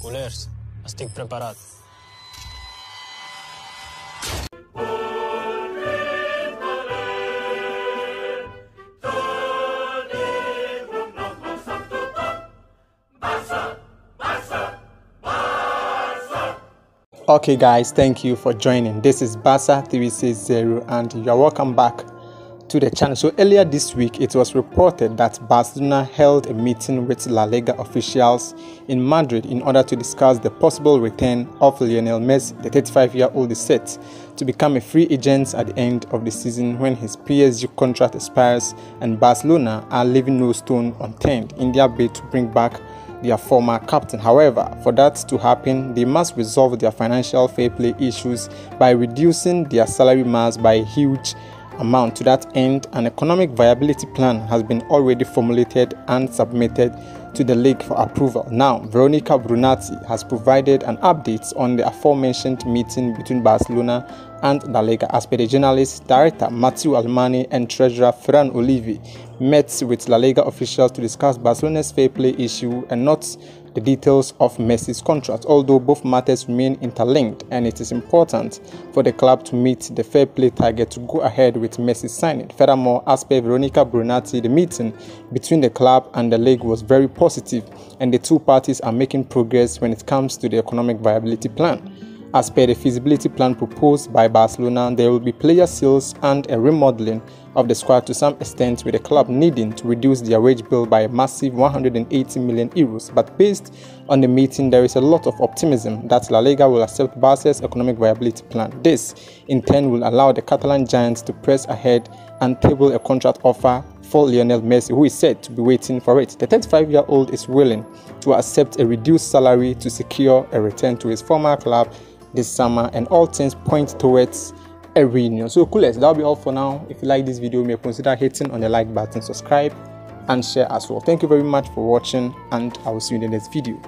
Culers, estic preparat. Okay, guys, thank you for joining. This is Barca 360, and you are welcome back to the channel. So, earlier this week, it was reported that Barcelona held a meeting with La Liga officials in Madrid in order to discuss the possible return of Lionel Messi. The 35 year old is set to become a free agent at the end of the season when his PSG contract expires, and Barcelona are leaving no stone unturned in their bid to bring back their former captain. However, for that to happen, they must resolve their financial fair play issues by reducing their salary mass by a huge amount. To that end, an economic viability plan has been already formulated and submitted to the league for approval. Now, Veronica Brunatti has provided an update on the aforementioned meeting between Barcelona and La Liga. As per the journalist, director Mateu Alemany and treasurer Ferran Olivé met with La Liga officials to discuss Barcelona's fair play issue and not the details of Messi's contract, although both matters remain interlinked and it is important for the club to meet the fair play target to go ahead with Messi's signing. Furthermore, as per Veronica Brunatti, the meeting between the club and the league was very positive and the two parties are making progress when it comes to the economic viability plan. As per the feasibility plan proposed by Barcelona, there will be player sales and a remodeling of the squad to some extent with the club needing to reduce their wage bill by a massive 180 million euros. But based on the meeting, there is a lot of optimism that La Liga will accept Barca's economic viability plan. This, in turn, will allow the Catalan giants to press ahead and table a contract offer for Lionel Messi, who is said to be waiting for it. The 35 year old is willing to accept a reduced salary to secure a return to his former club this summer, and all things point towards a reunion. So, culers, that'll be all for now. If you like this video, may consider hitting on the like button, subscribe, and share as well. Thank you very much for watching, and I will see you in the next video.